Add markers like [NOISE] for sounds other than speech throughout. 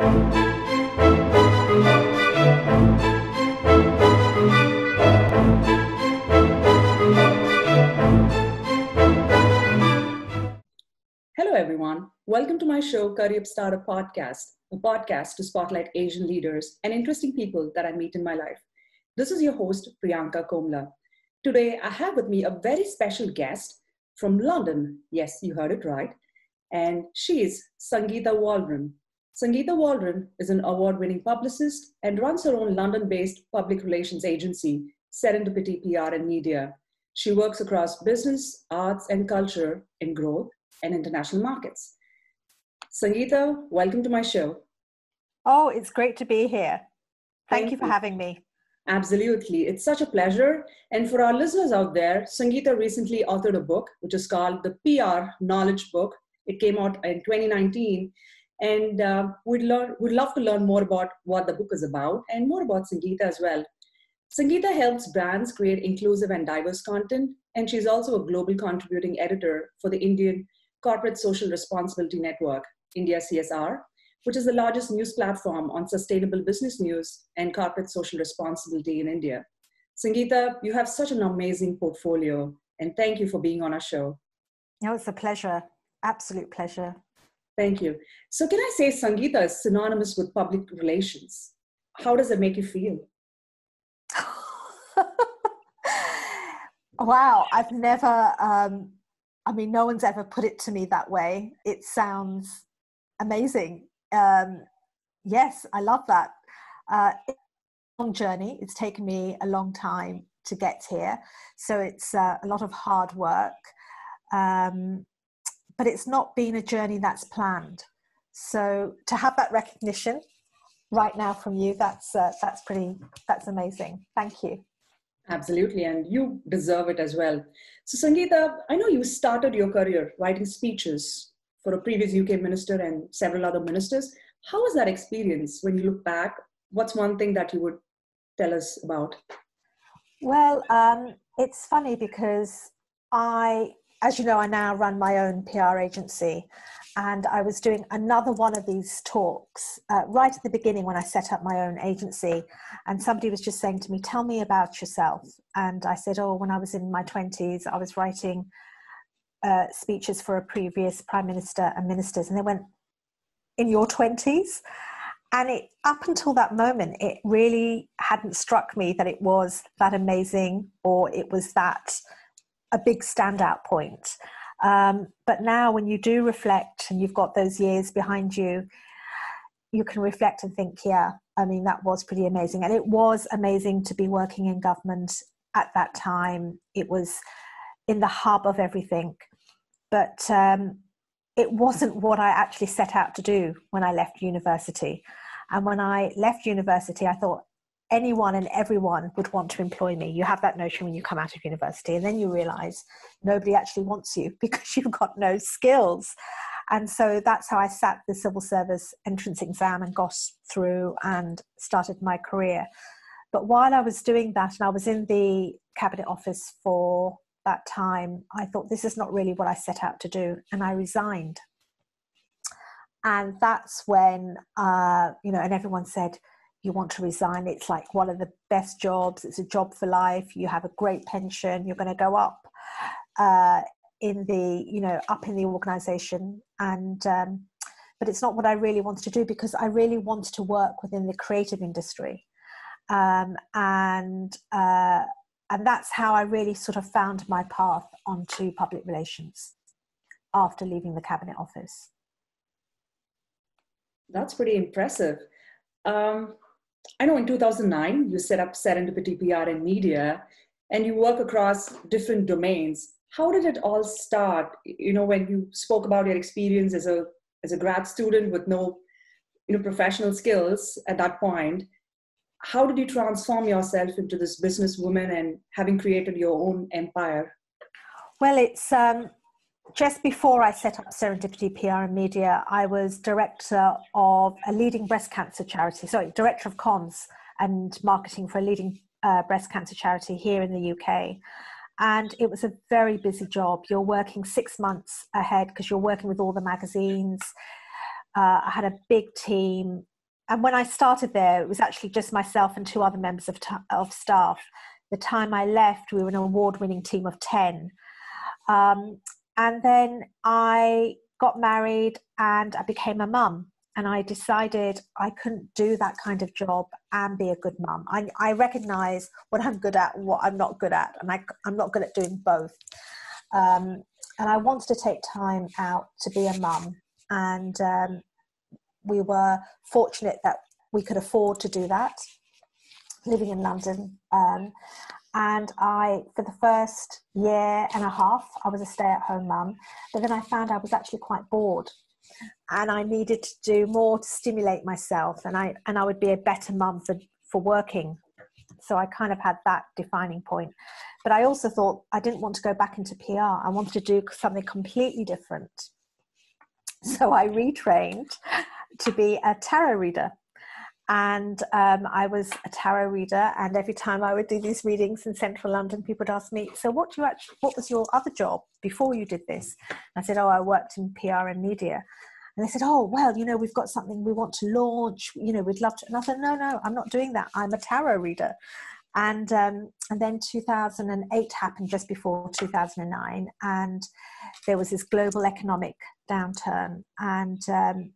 Hello, everyone. Welcome to my show, CurryUp Startup Podcast, a podcast to spotlight Asian leaders and interesting people that I meet in my life. This is your host, Priyanka Komala. Today, I have with me a very special guest from London. Yes, you heard it right. And she is Sangeeta Waldron. Sangeeta Waldron is an award winning publicist and runs her own London based public relations agency, Serendipity PR and Media. She works across business, arts, and culture in growth and international markets. Sangeeta, welcome to my show. Oh, it's great to be here. Thank, Thank you for you. having me. Absolutely. It's such a pleasure. And for our listeners out there, Sangeeta recently authored a book, which is called the PR Knowledge Book. It came out in 2019. And uh, we'd, we'd love to learn more about what the book is about and more about Sangeeta as well. Sangeeta helps brands create inclusive and diverse content, and she's also a global contributing editor for the Indian Corporate Social Responsibility Network, India CSR, which is the largest news platform on sustainable business news and corporate social responsibility in India. Sangeeta, you have such an amazing portfolio, and thank you for being on our show. No, it's a pleasure. Absolute pleasure. Thank you. So, can I say Sangeeta is synonymous with public relations? How does it make you feel? [LAUGHS] wow, I've never, um, I mean, no one's ever put it to me that way. It sounds amazing um, yes, I love that. Uh, long journey. It's taken me a long time to get here. So it's uh, a lot of hard work. Um, but it's not been a journey that's planned. So to have that recognition right now from you, that's, uh, that's pretty, that's amazing. Thank you. Absolutely, and you deserve it as well. So, Sangeeta, I know you started your career writing speeches for a previous UK minister and several other ministers. How was that experience when you look back? What's one thing that you would tell us about? Well, um, it's funny because I, as you know, I now run my own PR agency. And I was doing another one of these talks uh, right at the beginning when I set up my own agency. And somebody was just saying to me, Tell me about yourself. And I said, Oh, when I was in my 20s, I was writing uh, speeches for a previous prime minister and ministers, and they went, "In your 20s?" And it up until that moment, it really hadn't struck me that it was that amazing or it was that a big standout point. Um, but now, when you do reflect and you've got those years behind you, you can reflect and think, yeah, I mean, that was pretty amazing. And it was amazing to be working in government at that time. It was in the hub of everything. But um, it wasn't what I actually set out to do when I left university. And when I left university, I thought anyone and everyone would want to employ me. You have that notion when you come out of university, and then you realize nobody actually wants you [LAUGHS] because you've got no skills. And so that's how I sat the civil service entrance exam and got through and started my career. But while I was doing that, and I was in the cabinet office for that time, I thought this is not really what I set out to do, and I resigned. And that's when, uh, you know, and everyone said, you want to resign. It's like one of the best jobs. It's a job for life. You have a great pension. You're going to go up uh, in the, you know, up in the organization. And, um, but it's not what I really wanted to do because I really wanted to work within the creative industry. Um, and uh, and that's how I really sort of found my path onto public relations after leaving the cabinet office. That's pretty impressive. Um, I know in 2009 you set up Serendipity PR and Media, and you work across different domains. How did it all start? You know, when you spoke about your experience as a as a grad student with no, you know, professional skills at that point, how did you transform yourself into this businesswoman and having created your own empire? Well, it's um, just before I set up Serendipity PR and Media, I was director of a leading breast cancer charity, sorry, director of comms and marketing for a leading uh, breast cancer charity here in the UK. And it was a very busy job. You're working six months ahead because you're working with all the magazines Uh, I had a big team. And when I started there, it was actually just myself and two other members of, t- of staff. The time I left, we were an award winning team of 10. Um, and then I got married and I became a mum. And I decided I couldn't do that kind of job and be a good mum. I, I recognize what I'm good at what I'm not good at, and I, I'm not good at doing both. Um, and I wanted to take time out to be a mum. And um, we were fortunate that we could afford to do that, living in London. Um, and I, for the first year and a half, I was a stay at home mum. But then I found I was actually quite bored and I needed to do more to stimulate myself and I, and I would be a better mum for, for working. So I kind of had that defining point. But I also thought I didn't want to go back into PR. I wanted to do something completely different. So I retrained to be a tarot reader and um, I was a tarot reader. And every time I would do these readings in central London, people would ask me, "So, what do you actually? What was your other job before you did this?" And I said, "Oh, I worked in PR and media." And they said, "Oh, well, you know, we've got something we want to launch. You know, we'd love to." And I said, "No, no, I'm not doing that. I'm a tarot reader." And um, and then 2008 happened just before 2009, and there was this global economic downturn, and um,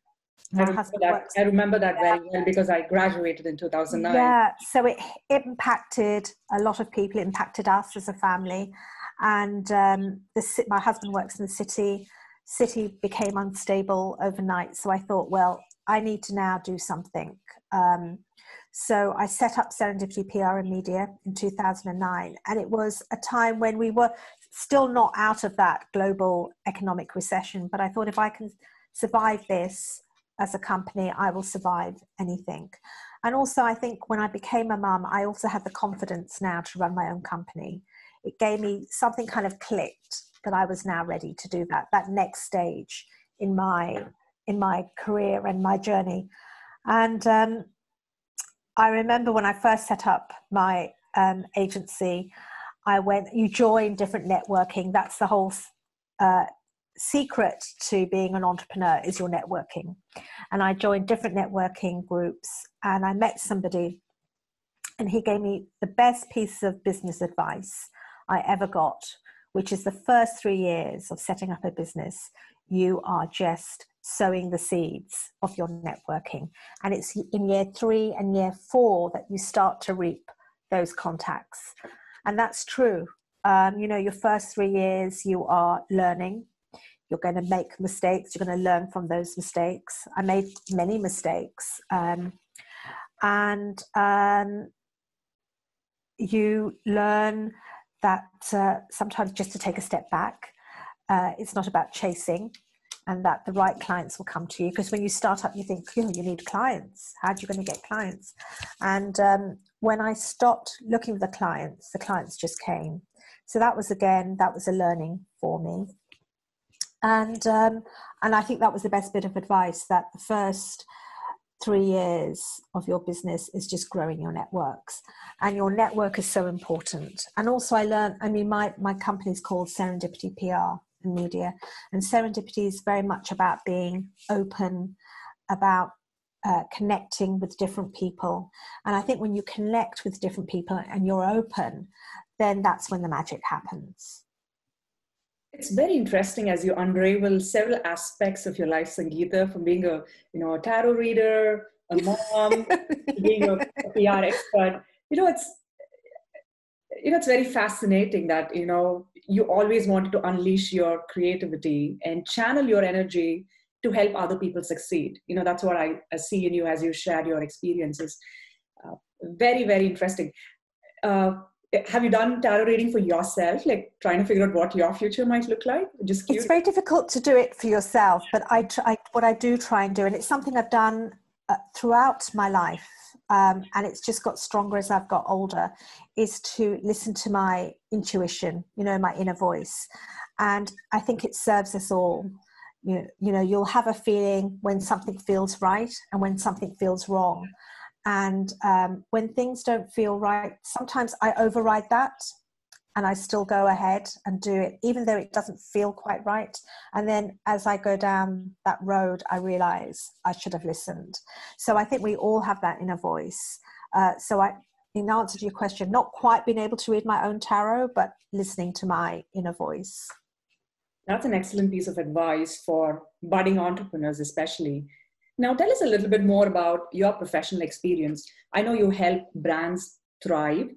I remember, that, I remember that very well because I graduated in 2009. Yeah, so it, it impacted a lot of people. It impacted us as a family. And um, the, my husband works in the city. City became unstable overnight. So I thought, well, I need to now do something. Um, so I set up Serendipity PR and Media in 2009. And it was a time when we were still not out of that global economic recession. But I thought if I can survive this, as a company, I will survive anything. And also, I think when I became a mum, I also had the confidence now to run my own company. It gave me something kind of clicked that I was now ready to do that, that next stage in my in my career and my journey. And um, I remember when I first set up my um, agency, I went, you join different networking. That's the whole uh, secret to being an entrepreneur is your networking. And I joined different networking groups and I met somebody and he gave me the best piece of business advice I ever got, which is the first three years of setting up a business, you are just sowing the seeds of your networking. And it's in year three and year four that you start to reap those contacts. And that's true. Um, you know, your first three years, you are learning, you're going to make mistakes. You're going to learn from those mistakes. I made many mistakes. Um, and um, you learn that uh, sometimes just to take a step back, uh, it's not about chasing and that the right clients will come to you because when you start up you think oh, you need clients how are you going to get clients and um, when i stopped looking for the clients the clients just came so that was again that was a learning for me and um, and I think that was the best bit of advice that the first three years of your business is just growing your networks. And your network is so important. And also i learned i mean my my company is called serendipity pr and media. And serendipity is very much about being open about uh, connecting with different people. And i think when you connect with different people and you're open then that's when the magic happens it's very interesting as you unravel several aspects of your life, Sangeeta, from being a you know a tarot reader, a mom, being a, [LAUGHS] a PR expert. You know, it's you know it's very fascinating that you know you always wanted to unleash your creativity and channel your energy to help other people succeed. You know, that's what I, I see in you as you shared your experiences. Uh, very, very interesting. Uh, have you done tarot reading for yourself? Like trying to figure out what your future might look like? Just curious. it's very difficult to do it for yourself but I, try, what i do try and do and it's something i've done uh, throughout my life um, and it's just got stronger as i've got older is to listen to my intuition you know my inner voice. And i think it serves us all. You, you know you'll have a feeling when something feels right and when something feels wrong and um, when things don't feel right, sometimes I override that and I still go ahead and do it, even though it doesn't feel quite right. And then as I go down that road, I realize I should have listened. So I think we all have that inner voice. Uh, so I, in answer to your question, not quite being able to read my own tarot, but listening to my inner voice. That's an excellent piece of advice for budding entrepreneurs, especially. Now, tell us a little bit more about your professional experience. I know you help brands thrive.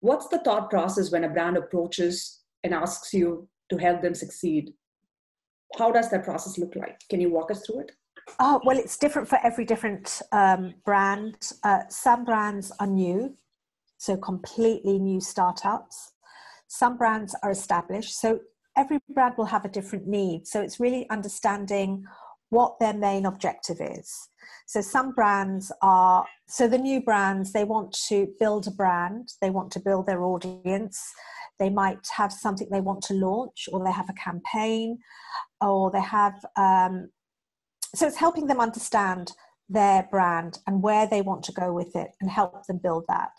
What's the thought process when a brand approaches and asks you to help them succeed? How does that process look like? Can you walk us through it? Oh, well, it's different for every different um, brand. Uh, some brands are new, so completely new startups. Some brands are established. So every brand will have a different need. So it's really understanding what their main objective is. So some brands are, so the new brands, they want to build a brand, they want to build their audience. They might have something they want to launch, or they have a campaign, or they have um, so it's helping them understand their brand and where they want to go with it and help them build that.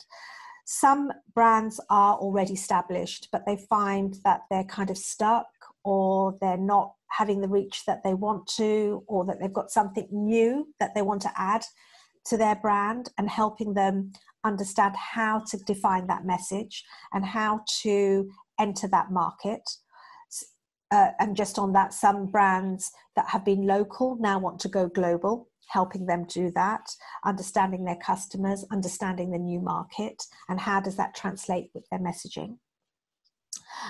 Some brands are already established, but they find that they're kind of stuck or they're not having the reach that they want to, or that they've got something new that they want to add to their brand and helping them understand how to define that message and how to enter that market uh, and just on that, some brands that have been local now want to go global, helping them do that, understanding their customers, understanding the new market, and how does that translate with their messaging.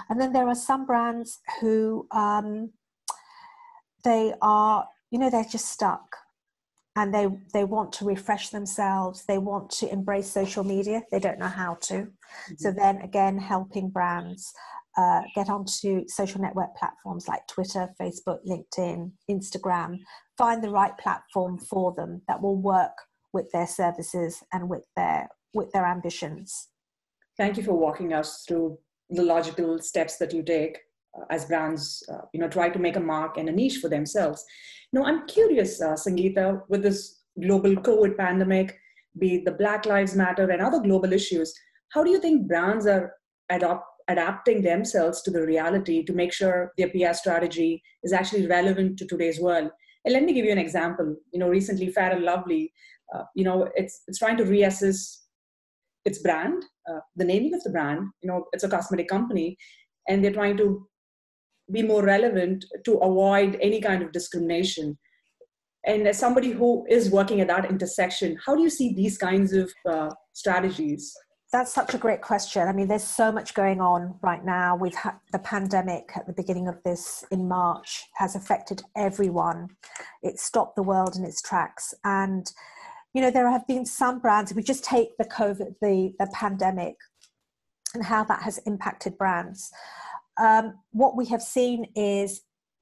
And then there are some brands who um, they are, you know, they're just stuck. And they they want to refresh themselves. They want to embrace social media. They don't know how to. Mm-hmm. so then again helping brands uh, get onto social network platforms like Twitter, Facebook, LinkedIn, Instagram, find the right platform for them that will work with their services and with their with their ambitions. Thank you for walking us through the logical steps that you take uh, as brands, uh, you know, try to make a mark and a niche for themselves. Now, I'm curious, uh, Sangeeta, with this global COVID pandemic, be it the Black Lives Matter and other global issues, how do you think brands are adopt, adapting themselves to the reality to make sure their PR strategy is actually relevant to today's world. And let me give you an example. You know, recently Fair and Lovely, uh, you know, it's it's trying to reassess its brand, uh, the naming of the brand. You know, it's a cosmetic company, and they're trying to be more relevant to avoid any kind of discrimination. And as somebody who is working at that intersection, how do you see these kinds of uh, strategies? That's such a great question. I mean, there's so much going on right now. We've had the pandemic at the beginning of this in March has affected everyone. It stopped the world in its tracks. And, you know, there have been some brands, we just take the COVID, the, the pandemic and how that has impacted brands. Um, what we have seen is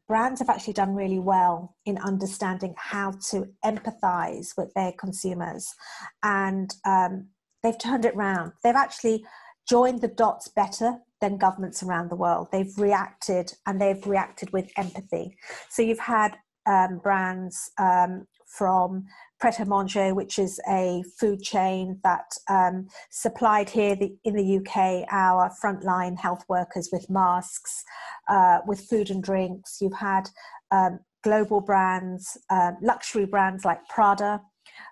brands have actually done really well in understanding how to empathize with their consumers and um, they've turned it round. They've actually joined the dots better than governments around the world. They've reacted and they've reacted with empathy. So you've had um, brands um, from Pret a Manger, which is a food chain that um, supplied here the, in the UK our frontline health workers with masks, uh, with food and drinks. You've had um, global brands, uh, luxury brands like Prada,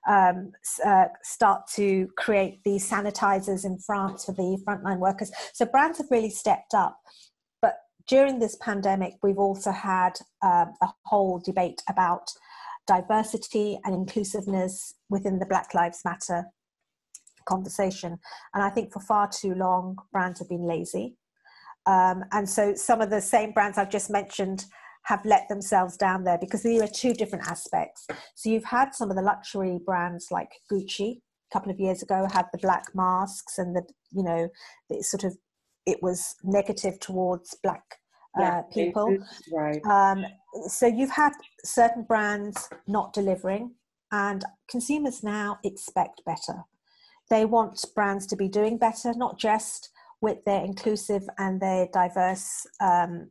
um, uh, start to create these sanitizers in France for the frontline workers. So brands have really stepped up. But during this pandemic, we've also had um, a whole debate about diversity and inclusiveness within the Black Lives Matter conversation. And I think for far too long, brands have been lazy. Um, and so some of the same brands I've just mentioned have let themselves down there because there are two different aspects. So you've had some of the luxury brands like Gucci a couple of years ago had the black masks and the you know sort of it was negative towards black uh, yeah, people. Right. Um, so you've had certain brands not delivering, and consumers now expect better. They want brands to be doing better, not just with their inclusive and their diverse um,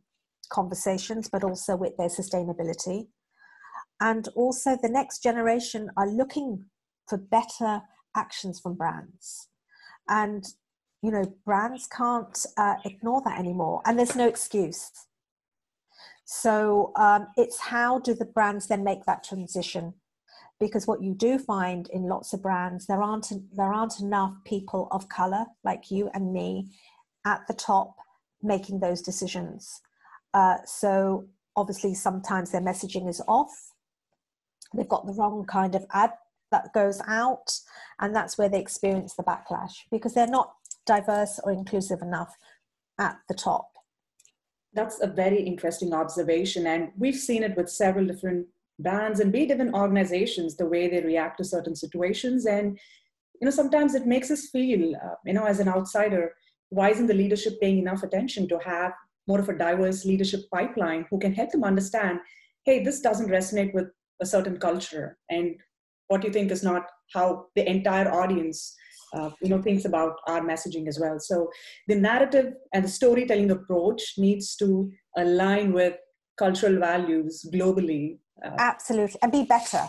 conversations, but also with their sustainability. And also, the next generation are looking for better actions from brands. And you know brands can't uh, ignore that anymore and there's no excuse. So um, it's how do the brands then make that transition? Because what you do find in lots of brands there aren't there aren't enough people of color like you and me at the top making those decisions. Uh, so obviously sometimes their messaging is off. They've got the wrong kind of ad that goes out and that's where they experience the backlash because they're not diverse or inclusive enough at the top? That's a very interesting observation and we've seen it with several different brands and be different organizations the way they react to certain situations and you know sometimes it makes us feel uh, you know as an outsider why isn't the leadership paying enough attention to have more of a diverse leadership pipeline who can help them understand hey this doesn't resonate with a certain culture and what you think is not how the entire audience uh, you know thinks about our messaging as well. So the narrative and the storytelling approach needs to align with cultural values globally uh, absolutely and be better.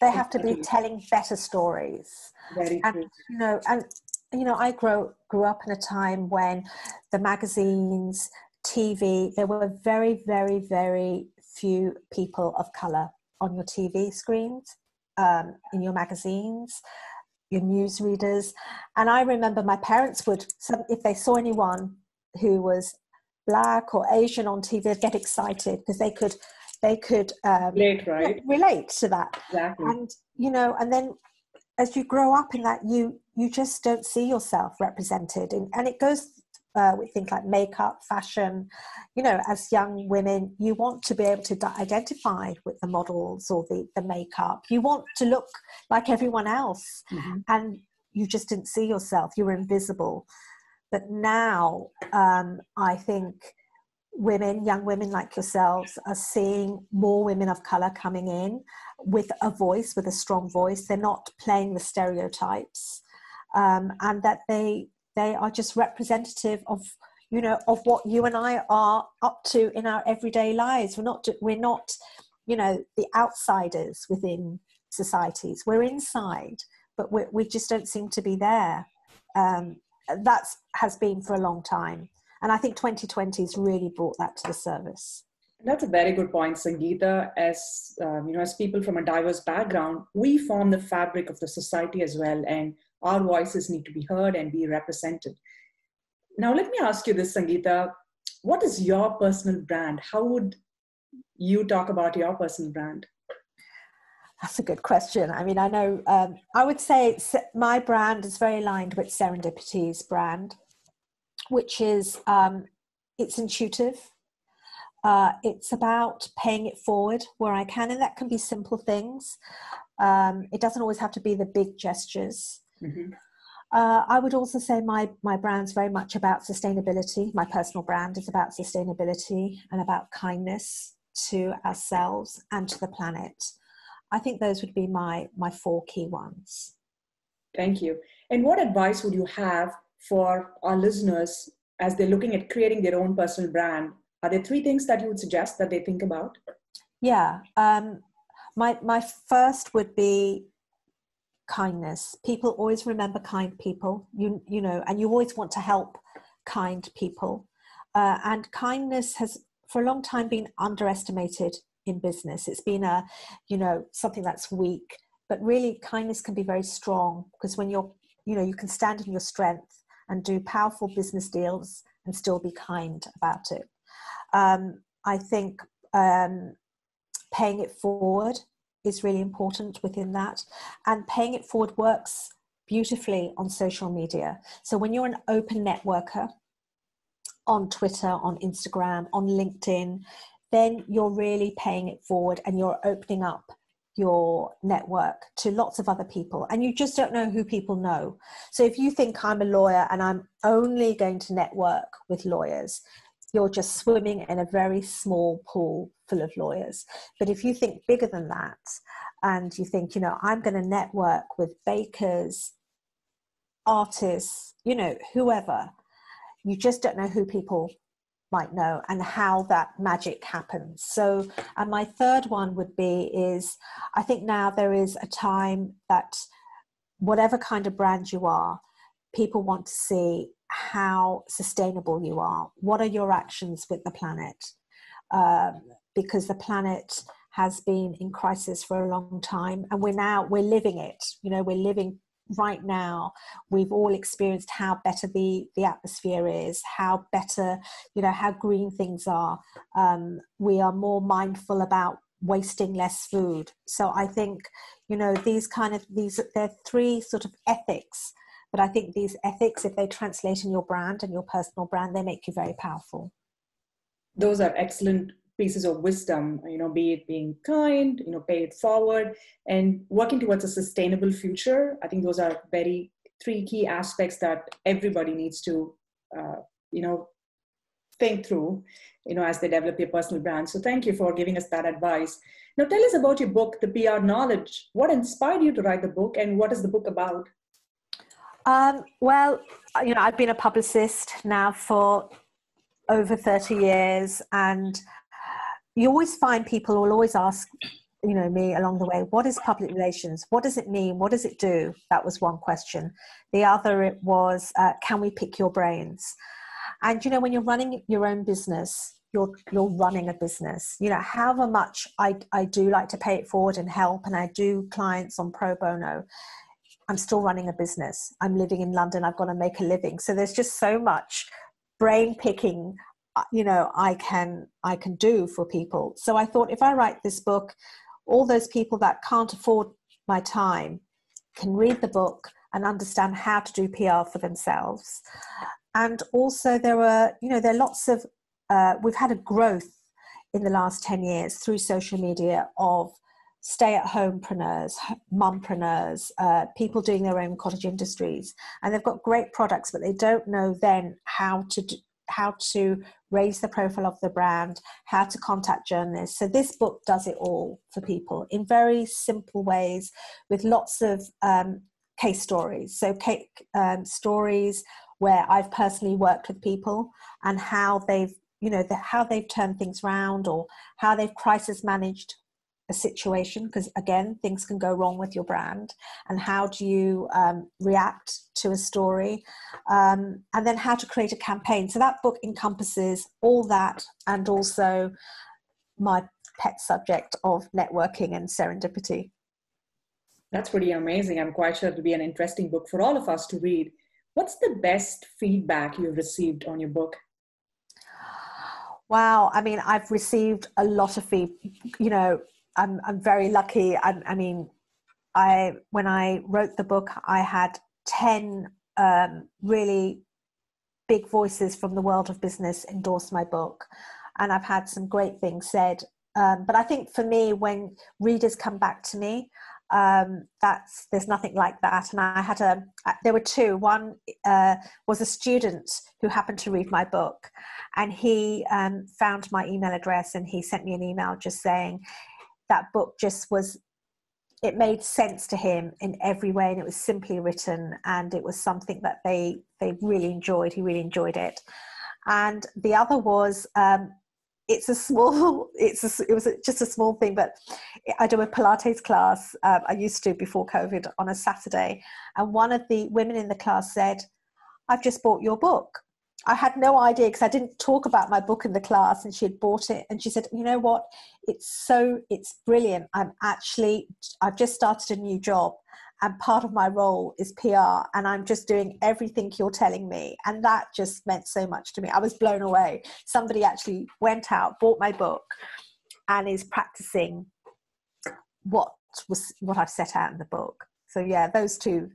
They have to be telling better stories. Very and true. you know and you know i grew grew up in a time when the magazines tv there were very very very few people of color on your tv screens um, in your magazines your news readers and i remember my parents would if they saw anyone who was black or asian on tv they'd get excited because they could they could um, relate, right? relate to that. Exactly. And you know, and then as you grow up in that, you you just don't see yourself represented, in, and it goes uh, with things like makeup, fashion. You know, as young women, you want to be able to identify with the models or the the makeup. You want to look like everyone else, mm-hmm. and you just didn't see yourself. You were invisible. But now, um, I think women, young women like yourselves, are seeing more women of color coming in with a voice, with a strong voice. They're not playing the stereotypes, um, and that they they are just representative of you know of what you and I are up to in our everyday lives. We're not we're not you know the outsiders within societies. We're inside, but we we just don't seem to be there. Um, that has been for a long time and I think 2020 has really brought that to the service. That's a very good point, Sangeeta. As um, you know, as people from a diverse background, we form the fabric of the society as well, and our voices need to be heard and be represented. Now, let me ask you this, Sangeeta. What is your personal brand? How would you talk about your personal brand? That's a good question. I mean, I know um, I would say my brand is very aligned with Serendipity's brand which is um, it's intuitive. Uh, it's about paying it forward where I can, and that can be simple things. Um, it doesn't always have to be the big gestures. Mm-hmm. Uh, I would also say my my brand's very much about sustainability. My personal brand is about sustainability and about kindness to ourselves and to the planet. I think those would be my my four key ones. Thank you. And what advice would you have for our listeners as they're looking at creating their own personal brand? Are there three things that you would suggest that they think about? Yeah. Um, my, my first would be kindness. People always remember kind people, you, you know, and you always want to help kind people. Uh, and kindness has for a long time been underestimated in business. It's been a, you know, something that's weak, but really kindness can be very strong because when you're, you know, you can stand in your strength and do powerful business deals and still be kind about it. Um, I think um, paying it forward is really important within that, and paying it forward works beautifully on social media. So when you're an open networker on Twitter, on Instagram, on LinkedIn, then you're really paying it forward and you're opening up your network to lots of other people and you just don't know who people know so if you think i'm a lawyer and i'm only going to network with lawyers you're just swimming in a very small pool full of lawyers but if you think bigger than that and you think you know i'm going to network with bakers artists you know whoever you just don't know who people might know and how that magic happens so and my third one would be is i think now there is a time that whatever kind of brand you are people want to see how sustainable you are. What are your actions with the planet? Um, because the planet has been in crisis for a long time and we're now we're living it you know we're living right now. We've all experienced how better the the atmosphere is how better you know how green things are. Um, we are more mindful about wasting less food. So i think you know these kind of these they're three sort of ethics but i think these ethics if they translate in your brand and your personal brand they make you very powerful. Those are excellent pieces of wisdom you know be it being kind you know pay it forward and working towards a sustainable future. I think those are very three key aspects that everybody needs to uh, you know think through you know as they develop their personal brand. So thank you for giving us that advice. Now tell us about your book the pr knowledge. What inspired you to write the book and what is the book about? Um, well you know i've been a publicist now for over 30 years and you always find people will always ask you know me along the way what is public relations? What does it mean? What does it do? That was one question. The other it was uh, can we pick your brains? And you know when you're running your own business you're you're running a business. You know however much i i do like to pay it forward and help and i do clients on pro bono i'm still running a business. I'm living in london. I've got to make a living. So there's just so much brain picking you know i can i can do for people so i thought if i write this book all those people that can't afford my time can read the book and understand how to do pr for themselves and also there are you know there are lots of uh, we've had a growth in the last 10 years through social media of stay at home homepreneurs, mompreneurs, uh, people doing their own cottage industries. And they've got great products, but they don't know then how to do, how to raise the profile of the brand, how to contact journalists. So this book does it all for people in very simple ways with lots of um, case stories. So case um, stories where I've personally worked with people and how they've you know the, how they've turned things around or how they've crisis managed a situation because again things can go wrong with your brand. And how do you um, react to a story? Um, and then how to create a campaign. So that book encompasses all that and also my pet subject of networking and serendipity. That's pretty amazing. I'm quite sure it'll be an interesting book for all of us to read. What's the best feedback you've received on your book? Wow, I mean, I've received a lot of feedback. You know, I'm I'm very lucky. I, I mean, I when I wrote the book, I had ten um, really big voices from the world of business endorse my book, and I've had some great things said. Um, but I think for me, when readers come back to me, um, that's there's nothing like that. And I had a there were two. One uh, was a student who happened to read my book, and he um, found my email address and he sent me an email just saying that book just was it made sense to him in every way and it was simply written and it was something that they they really enjoyed he really enjoyed it. And the other was um, it's a small [LAUGHS] it's a, it was just a small thing but i do a pilates class um, i used to before covid on a saturday and one of the women in the class said i've just bought your book I had no idea because I didn't talk about my book in the class and she had bought it and she said, you know what, it's so, it's brilliant. I'm actually, I've just started a new job and part of my role is PR and I'm just doing everything you're telling me. And that just meant so much to me. I was blown away. Somebody actually went out, bought my book and is practicing what was what I've set out in the book. So yeah, those two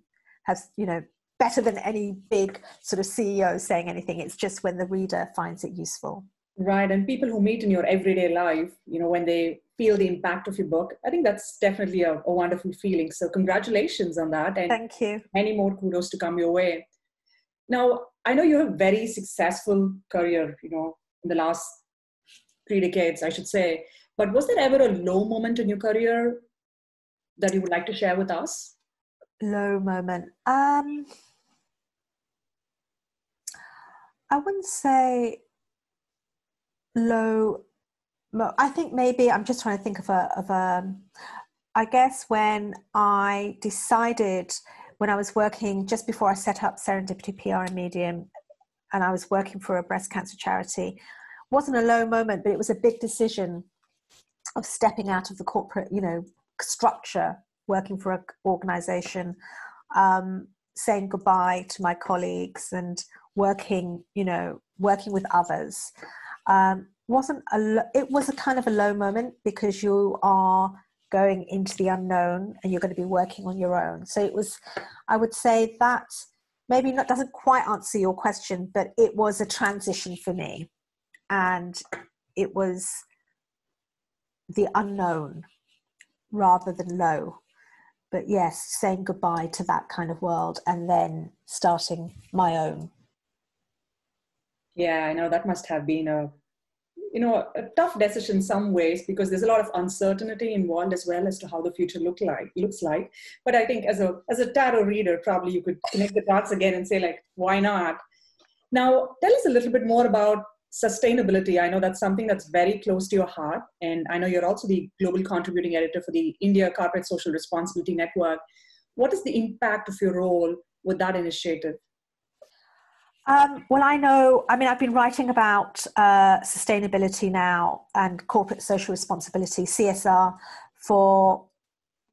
have, you know, better than any big sort of CEO saying anything. It's just when the reader finds it useful. Right. And people who meet in your everyday life, you know, when they feel the impact of your book, I think that's definitely a, a wonderful feeling. So congratulations on that. And Thank you. Many more kudos to come your way. Now, I know you have a very successful career, you know, in the last three decades, I should say. But was there ever a low moment in your career that you would like to share with us? Low moment. Um, I wouldn't say low. I think maybe I'm just trying to think of a of a. I guess when I decided when I was working just before I set up Serendipity PR and Media and I was working for a breast cancer charity. Wasn't a low moment, but it was a big decision of stepping out of the corporate, you know, structure, working for an organization, um, saying goodbye to my colleagues and working, you know, working with others. Um, wasn't a it was a kind of a low moment because you are going into the unknown and you're going to be working on your own. So it was i would say that maybe not doesn't quite answer your question but it was a transition for me. And it was the unknown rather than low. But yes saying goodbye to that kind of world and then starting my own yeah i know that must have been a you know a tough decision in some ways because there's a lot of uncertainty involved as well as to how the future look like looks like. But i think as a as a tarot reader probably you could connect the dots again and say like why not? Now tell us a little bit more about sustainability. I know that's something that's very close to your heart. And i know you're also the global contributing editor for the india corporate social responsibility network. What is the impact of your role with that initiative um, well, I know, I mean, I've been writing about uh, sustainability now and corporate social responsibility, CSR, for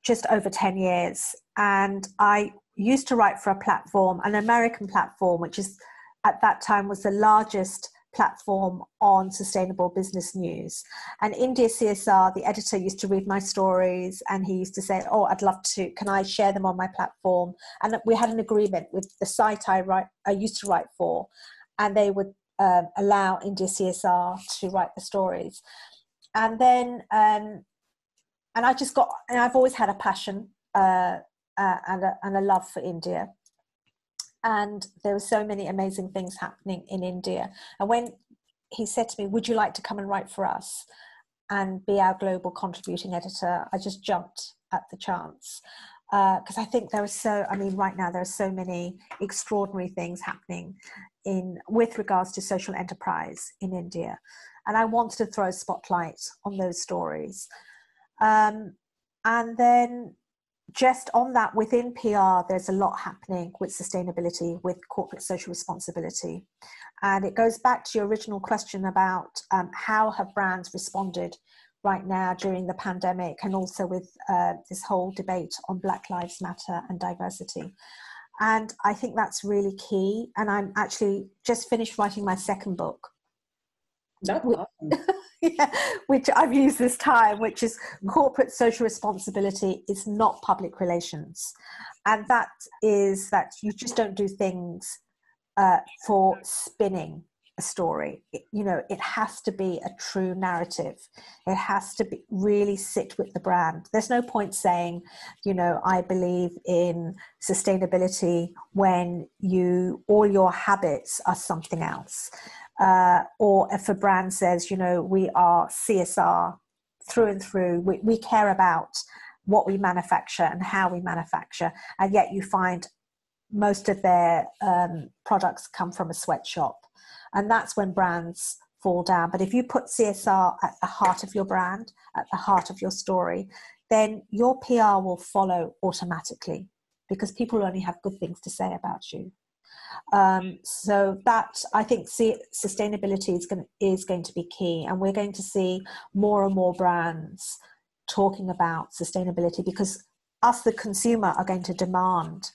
just over 10 years. And I used to write for a platform, an American platform, which is at that time was the largest platform on sustainable business news. And India CSR, the editor used to read my stories and he used to say, Oh, I'd love to, can I share them on my platform? And we had an agreement with the site I, write, I used to write for, and they would um, allow India CSR to write the stories. And then, um, and I just got, and I've always had a passion uh, uh, and, a, and a love for India and there were so many amazing things happening in India. And when he said to me, Would you like to come and write for us and be our global contributing editor? I just jumped at the chance because uh, I think there are so. I mean, right now there are so many extraordinary things happening in with regards to social enterprise in India, and I wanted to throw a spotlight on those stories. Um, and then just on that, within PR, there's a lot happening with sustainability, with corporate social responsibility. And it goes back to your original question about um, how have brands responded right now during the pandemic and also with uh, this whole debate on Black Lives Matter and diversity. And I think that's really key. And I'm actually just finished writing my second book. That's awesome. [LAUGHS] which I've used this time, which is corporate social responsibility is not public relations. And that is that you just don't do things uh, for spinning a story. It, you know, it has to be a true narrative. It has to be really sit with the brand. There's no point saying, you know, I believe in sustainability when you all your habits are something else uh, or if a brand says, you know, we are CSR through and through, we, we care about what we manufacture and how we manufacture, and yet you find most of their um, products come from a sweatshop. And that's when brands fall down. But if you put CSR at the heart of your brand, at the heart of your story, then your PR will follow automatically because people only have good things to say about you. Um, so that I think see, sustainability is going is going to be key, and we're going to see more and more brands talking about sustainability because us, the consumer, are going to demand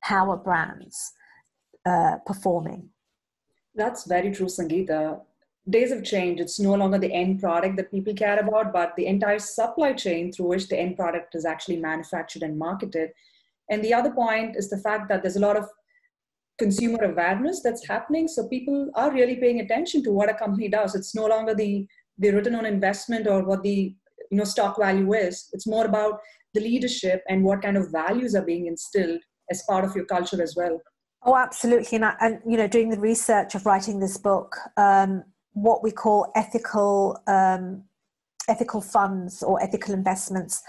how are brands uh, performing. That's very true, Sangeeta. Days have changed. It's no longer the end product that people care about, but the entire supply chain through which the end product is actually manufactured and marketed. And the other point is the fact that there's a lot of consumer awareness that's happening. So people are really paying attention to what a company does. It's no longer the the return on investment or what the you know stock value is. It's more about the leadership and what kind of values are being instilled as part of your culture as well. Oh, absolutely. And, I, and you know, doing the research of writing this book, um, what we call ethical um, ethical funds or ethical investments,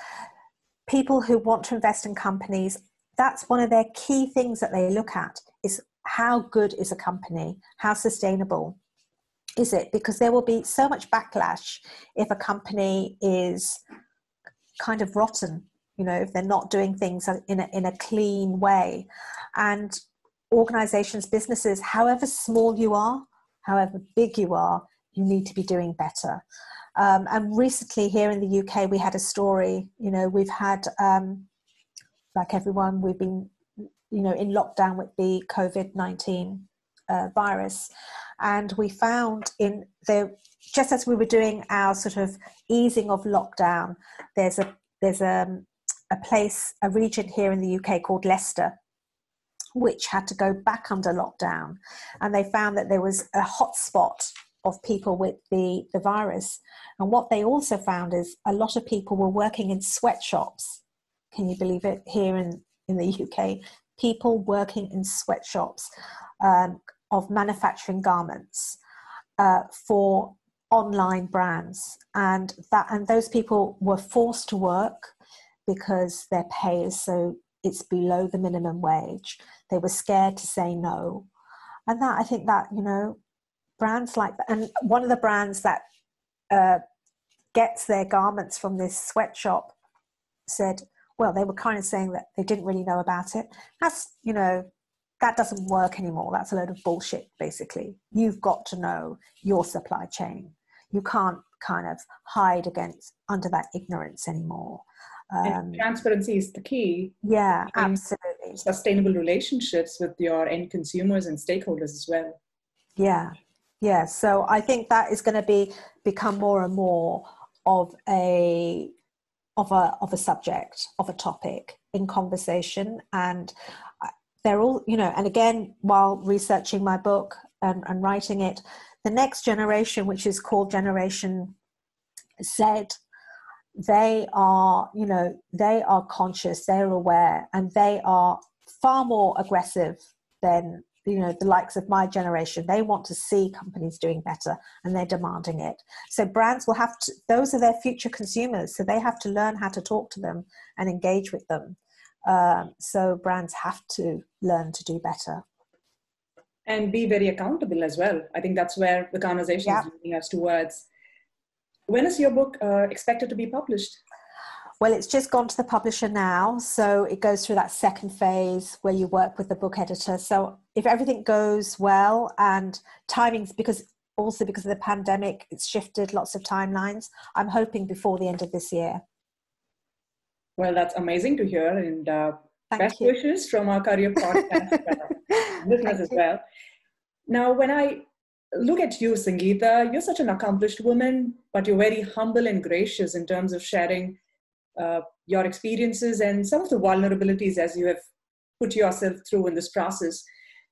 people who want to invest in companies that's one of their key things that they look at how good is a company how sustainable is it because there will be so much backlash if a company is kind of rotten you know if they're not doing things in a, in a clean way and organizations, businesses, however small you are, however big you are, you need to be doing better. Um, and recently, here in the UK, we had a story. You know, we've had, um, like everyone, we've been, you know, in lockdown with the COVID 19 uh, virus. And we found in the, just as we were doing our sort of easing of lockdown, there's a, there's a, a place, a region here in the UK called Leicester, which had to go back under lockdown. And they found that there was a hotspot of people with the, the virus. And what they also found is a lot of people were working in sweatshops. Can you believe it? Here in, in the UK, people working in sweatshops um, of manufacturing garments uh, for online brands. And that and those people were forced to work because their pay is so it's below the minimum wage. They were scared to say no. And that I think that, you know, brands like that, and one of the brands that uh, gets their garments from this sweatshop said, well, they were kind of saying that they didn't really know about it. That's, you know, that doesn't work anymore. That's a load of bullshit, basically. You've got to know your supply chain. You can't kind of hide against under that ignorance anymore. Um, transparency is the key. Yeah, absolutely. Sustainable relationships with your end consumers and stakeholders as well. Yeah, yeah. So I think that is going to be become more and more of a of a of a subject of a topic in conversation. And they're all you know and again while researching my book and, and writing it the next generation which is called generation z they are you know they are conscious they're aware and they are far more aggressive than you know the likes of my generation they want to see companies doing better and they're demanding it. So brands will have to those are their future consumers so they have to learn how to talk to them and engage with them. Um, so brands have to learn to do better. And be very accountable as well. I think that's where the conversation yeah. is leading us towards. When is your book uh, expected to be published? Well, it's just gone to the publisher now. So it goes through that second phase where you work with the book editor. So if everything goes well and timings, because also because of the pandemic, it's shifted lots of timelines. I'm hoping before the end of this year. Well, that's amazing to hear. And uh, best you. wishes from our CurryUp [LAUGHS] podcast listeners as well. Now, when I look at you, Sangeeta. You're such an accomplished woman, but you're very humble and gracious in terms of sharing uh, your experiences and some of the vulnerabilities as you have put yourself through in this process.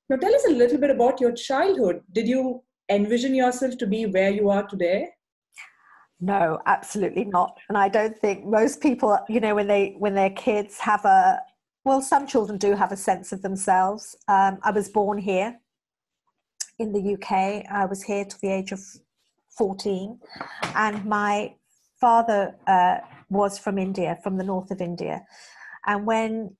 Now, tell us a little bit about your childhood. Did you envision yourself to be where you are today? No, absolutely not. And I don't think most people, you know, when they when their kids have a well, some children do have a sense of themselves. Um, I was born here in the UK. I was here to the age of 14, and my father uh, was from India, from the north of India. And when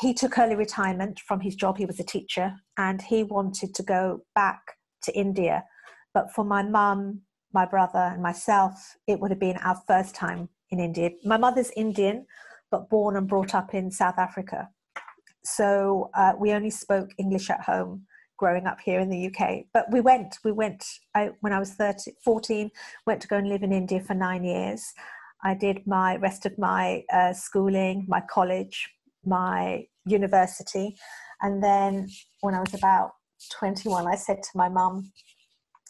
he took early retirement from his job, he was a teacher, and he wanted to go back to India. But for my mum, my brother, and myself, it would have been our first time in India. My mother's Indian, but born and brought up in South Africa. So uh, we only spoke English at home growing up here in the UK. But we went, we went I, when I was 30, 14, went to go and live in India for nine years. I did my rest of my uh, schooling, my college, my university. And then when I was about 21, I said to my mum,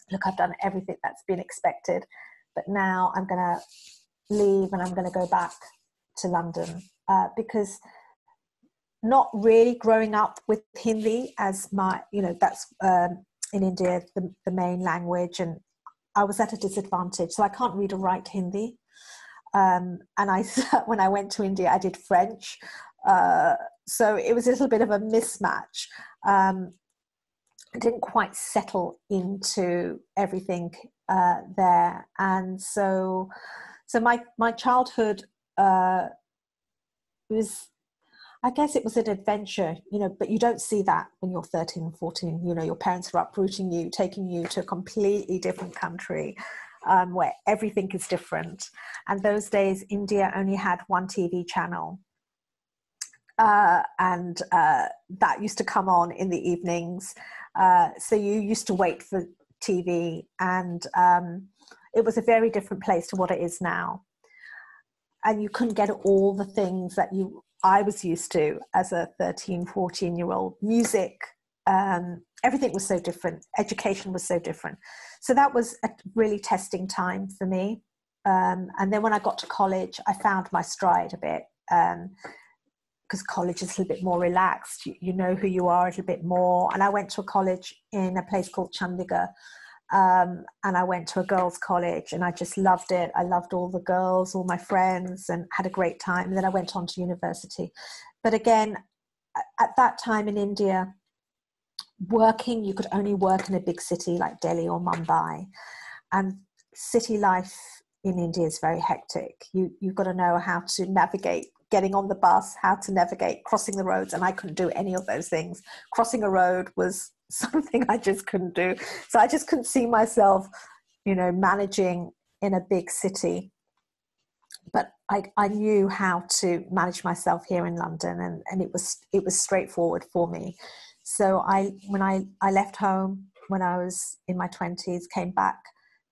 Look, I've done everything that's been expected, but now I'm going to leave and I'm going to go back to London uh, because not really growing up with Hindi as my, you know, that's um, in India the, the main language, and I was at a disadvantage. So I can't read or write Hindi. Um, and I, [LAUGHS] when I went to India, I did French. Uh, so it was a little bit of a mismatch. Um, I didn't quite settle into everything uh, there, and so so my my childhood uh, was I guess it was an adventure, you know, but you don't see that when you're 13 and 14. You know, your parents are uprooting you, taking you to a completely different country um, where everything is different. And those days, India only had one TV channel. uh, and uh, that used to come on in the evenings. Uh, so you used to wait for TV, and um, it was a very different place to what it is now. And you couldn't get all the things that you I was used to as a 13, 14 year old. Music, um, everything was so different. Education was so different. So that was a really testing time for me. Um, and then when I got to college, I found my stride a bit. Um, because college is a little bit more relaxed. You, you, know who you are a little bit more. And I went to a college in a place called Chandigarh. Um, and I went to a girls' college and I just loved it. I loved all the girls, all my friends, and had a great time. And then I went on to university. But again, at that time in India, working, you could only work in a big city like Delhi or Mumbai. And city life in India is very hectic. You, you've got to know how to [LAUGHS] navigate getting on the bus, how to navigate, crossing the roads, and I couldn't do any of those things. Crossing a road was [LAUGHS] something I just couldn't do. So I just couldn't see myself, you know, managing in a big city. But I, I knew how to manage myself here in London and, and it was it was straightforward for me. So I when I, I left home when I was in my twenties, came back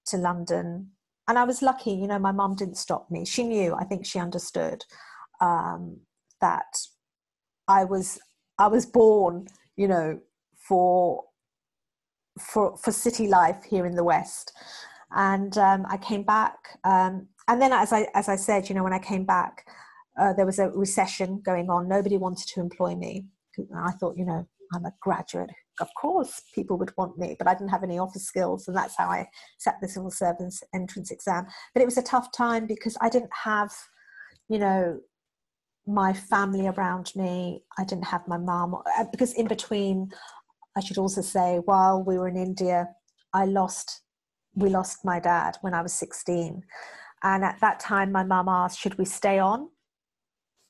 to London and I was lucky, you know, my mum didn't stop me. She knew, I think she understood um, that I was I was born, you know, for for for city life here in the West, and um, I came back, um, and then as I as I said, you know, when I came back, uh, there was a recession going on. Nobody wanted to employ me. I thought, you know, I'm a graduate. Of course, people would want me, but I didn't have any office skills, and that's how I sat the civil service entrance exam. But it was a tough time because I didn't have, you know, my family around me. I didn't have my mom uh, because in between, I should also say, while we were in India, I lost, we lost my dad when I was 16. And at that time, my mum asked, should we stay on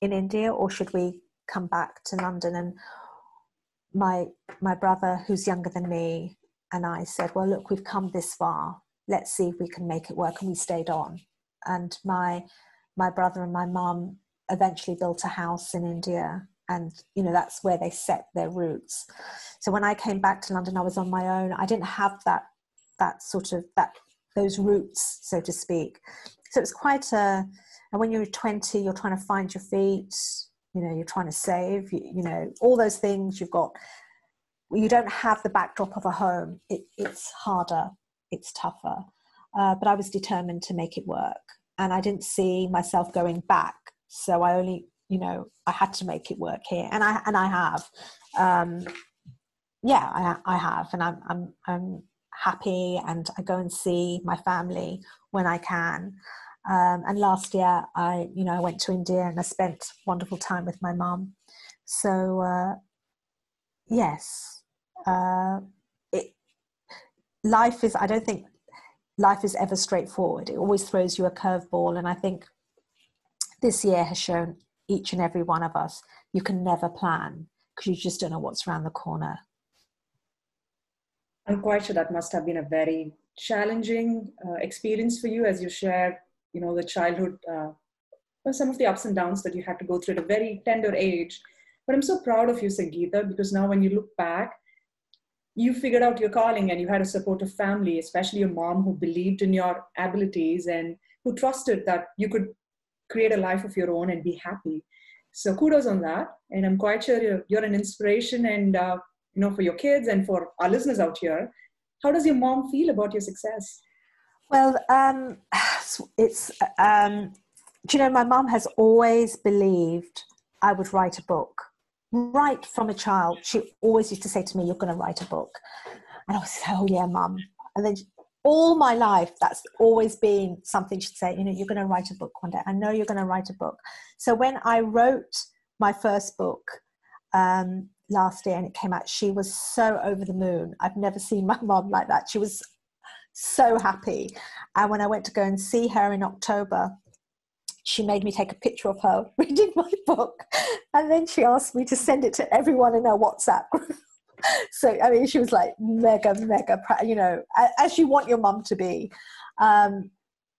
in India or should we come back to London? And my, my brother, who's younger than me, and I said, well, look, we've come this far. Let's see if we can make it work. And we stayed on. And my, my brother and my mum eventually built a house in India and you know that's where they set their roots. So when i came back to london i was on my own. I didn't have that that sort of that those roots so to speak. So it's quite a and when you're 20 you're trying to find your feet you know you're trying to save you, you know all those things you've got. You don't have the backdrop of a home. It, it's harder. It's tougher. Uh, but i was determined to make it work. And i didn't see myself going back so I only, you know, I had to make it work here, and I and I have. Um, yeah, I, I have, and I'm I'm I'm happy, and I go and see my family when I can. Um, and last year, I you know I went to India and I spent wonderful time with my mom. So uh, yes, uh, it life is. I don't think life is ever straightforward. It always throws you a curveball, and I think this year has shown each and every one of us you can never plan because you just don't know what's around the corner. I'm quite sure that must have been a very challenging uh, experience for you as you share, you know, the childhood, uh, some of the ups and downs that you had to go through at a very tender age. But I'm so proud of you, Sangeeta, because now when you look back, you figured out your calling and you had a supportive family, especially your mom who believed in your abilities and who trusted that you could create a life of your own and be happy. So kudos on that. And I'm quite sure you're, you're an inspiration and, uh, you know, for your kids and for our listeners out here. How does your mom feel about your success? Well, um, [SIGHS] it's, um, do you know, my mom has always believed I would write a book. Right from a child, she always used to say to me, You're going to write a book. And I was like, Oh, yeah, mum. And then all my life that's always been something she'd say you know you're going to write a book one day. I know you're going to write a book. So when i wrote my first book um, last year and it came out she was so over the moon. I've never seen my [LAUGHS] mom like that. She was so happy. And when i went to go and see her in october she made me take a picture of her [LAUGHS] reading my book. And then she asked me to send it to everyone in her whatsapp group [LAUGHS] so I mean, she was like mega, mega, proud. you know, as you want your mum to be. Um,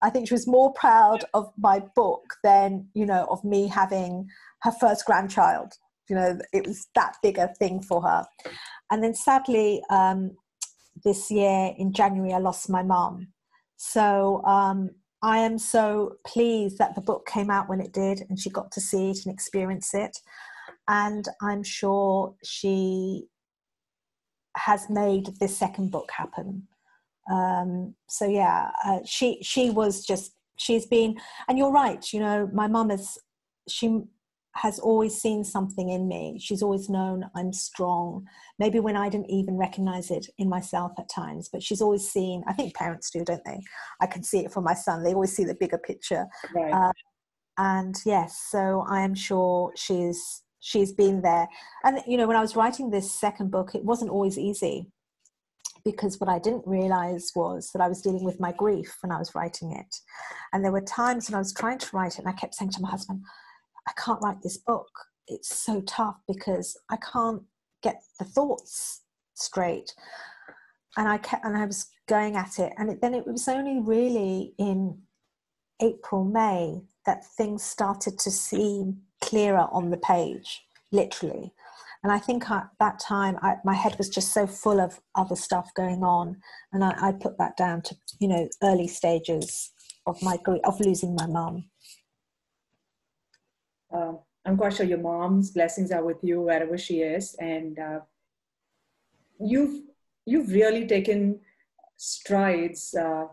I think she was more proud of my book than you know of me having her first grandchild. You know, it was that big a thing for her. And then sadly, um, this year in January, I lost my mum. So um, I am so pleased that the book came out when it did and she got to see it and experience it. And I'm sure she has made this second book happen. Um, so yeah, uh, she she was just she's been, and you're right. You know, my mum is she has always seen something in me. She's always known I'm strong. Maybe when I didn't even recognize it in myself at times, but she's always seen. I think parents do, don't they? I can see it from my son. They always see the bigger picture. Right. Uh, and yes, so I am sure she's she's been there. And you know, when I was writing this second book, it wasn't always easy because what I didn't realize was that I was dealing with my grief when I was writing it. And there were times when I was trying to write it, and I kept saying to my husband, I can't write this book. It's so tough because I can't get the thoughts straight. And I kept, and I was going at it, and it, then it was only really in April, May that things started to seem clearer on the page, literally. And I think at that time, I, my head was just so full of other stuff going on, and I, I put that down to you know early stages of my of losing my mum. Uh, I'm quite sure your mom's blessings are with you wherever she is, and uh, you've you've really taken strides. Uh,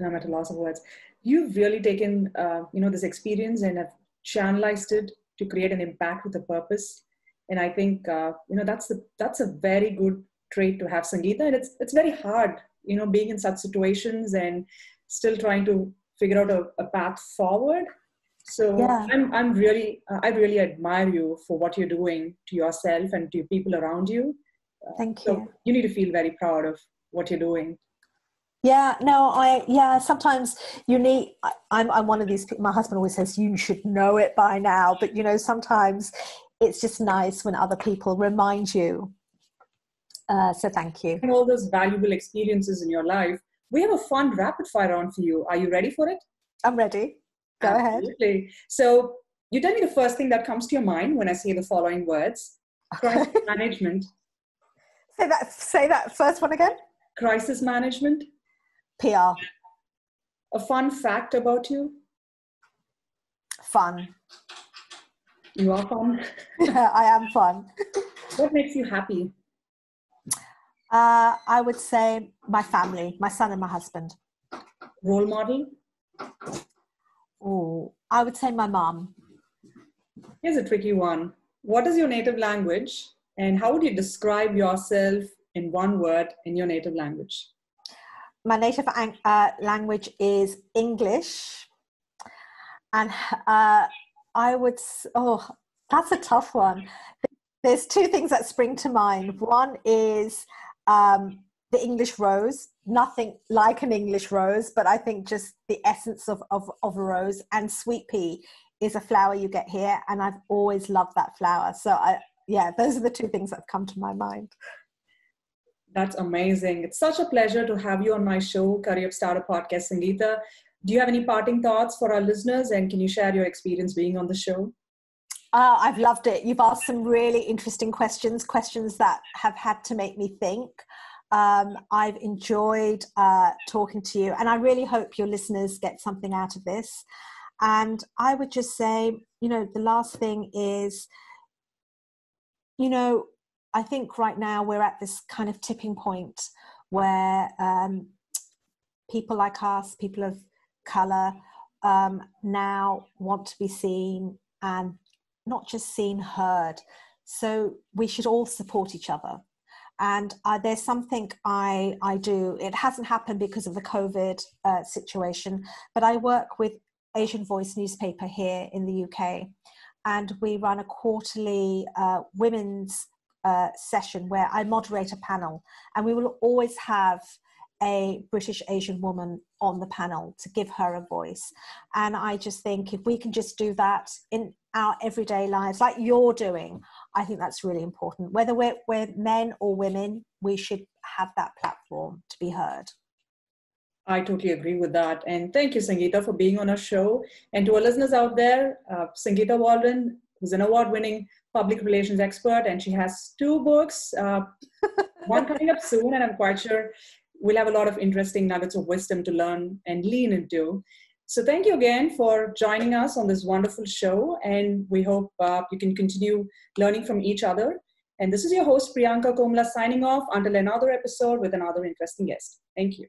I'm at a loss of words. You've really taken uh, you know this experience and have channelized it to create an impact with a purpose. And i think uh, you know that's the that's a very good trait to have sangeeta. And it's it's very hard you know being in such situations and still trying to figure out a, a path forward. So yeah. i'm i'm really uh, i really admire you for what you're doing to yourself and to people around you. Uh, thank you. so you need to feel very proud of what you're doing yeah, no, I yeah. Sometimes you need. I, I'm I'm one of these. My husband always says you should know it by now, but you know sometimes it's just nice when other people remind you. Uh, so thank you. And all those valuable experiences in your life. We have a fun rapid fire round for you. Are you ready for it? I'm ready. Go Absolutely. ahead. So you tell me the first thing that comes to your mind when I say the following words. Crisis management. Say that. Say that first one again. Crisis management. PR. A fun fact about you. Fun. You are fun. [LAUGHS] I am fun. what makes you happy? Uh, I would say my family, my son and my husband. Role model? Oh, I would say my mom. Here's a tricky one. What is your native language, and how would you describe yourself in one word in your native language? My native uh, language is English, and uh, I would, oh, that's a tough one. There's two things that spring to mind. One is um, the English rose, nothing like an English rose, but I think just the essence of, of, of a rose. And sweet pea is a flower you get here, and I've always loved that flower. So, I, yeah, those are the two things that have come to my mind. That's amazing. It's such a pleasure to have you on my show, CurryUp Startup Podcast, Sangeeta do you have any parting thoughts for our listeners and can you share your experience being on the show uh, I've loved it. You've asked some really interesting questions, questions that have had to make me think. Um, I've enjoyed uh, talking to you, and I really hope your listeners get something out of this. And I would just say, you know, the last thing is, you know, I think right now we're at this kind of tipping point where um, people like us, people of color um, now want to be seen and not just seen, heard. So we should all support each other. And uh, there's something I, I do. It hasn't happened because of the COVID uh, situation, but I work with Asian Voice newspaper here in the UK. And we run a quarterly uh, women's uh, session where I moderate a panel. And we will always have a British Asian woman on the panel to give her a voice. And I just think if we can just do that in our everyday lives, like you're doing, I think that's really important. Whether we're, we're men or women, we should have that platform to be heard. I totally agree with that. And thank you, Sangeeta, for being on our show. And to our listeners out there, uh, Sangeeta Waldron who's an award winning public relations expert, and she has two books, uh, [LAUGHS] one coming up soon, and I'm quite sure we'll have a lot of interesting nuggets of wisdom to learn and lean into. So, thank you again for joining us on this wonderful show, and we hope uh, you can continue learning from each other. And this is your host, Priyanka Komala, signing off until another episode with another interesting guest. Thank you.